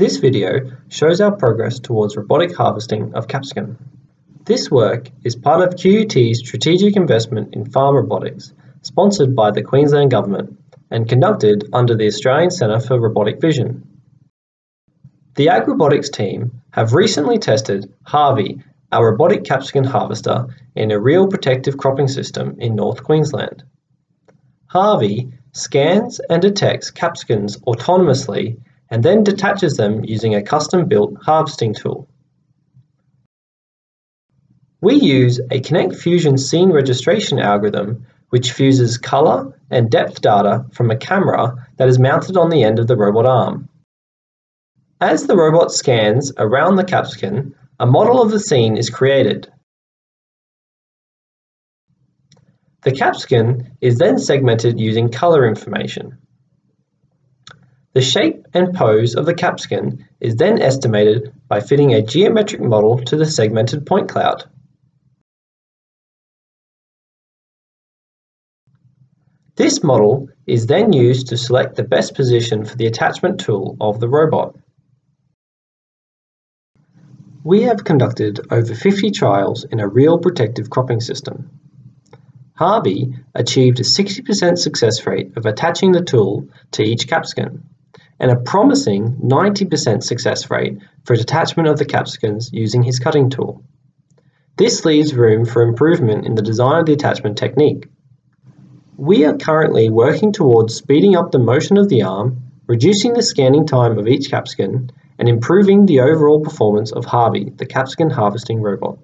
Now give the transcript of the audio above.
This video shows our progress towards robotic harvesting of capsicum. This work is part of QUT's strategic investment in farm robotics, sponsored by the Queensland Government and conducted under the Australian Centre for Robotic Vision. The AgRobotics team have recently tested Harvey, our robotic capsicum harvester, in a real protective cropping system in North Queensland. Harvey scans and detects capsicums autonomously and then detaches them using a custom-built harvesting tool. We use a Kinect Fusion scene registration algorithm which fuses colour and depth data from a camera that is mounted on the end of the robot arm. As the robot scans around the capsicum, a model of the scene is created. The capsicum is then segmented using colour information. The shape and pose of the capsicum is then estimated by fitting a geometric model to the segmented point cloud. This model is then used to select the best position for the attachment tool of the robot. We have conducted over 50 trials in a real protective cropping system. Harvey achieved a 60% success rate of attaching the tool to each capsicum and a promising 90% success rate for detachment of the capsicums using his cutting tool. This leaves room for improvement in the design of the attachment technique. We are currently working towards speeding up the motion of the arm, reducing the scanning time of each capsicum, and improving the overall performance of Harvey, the capsicum harvesting robot.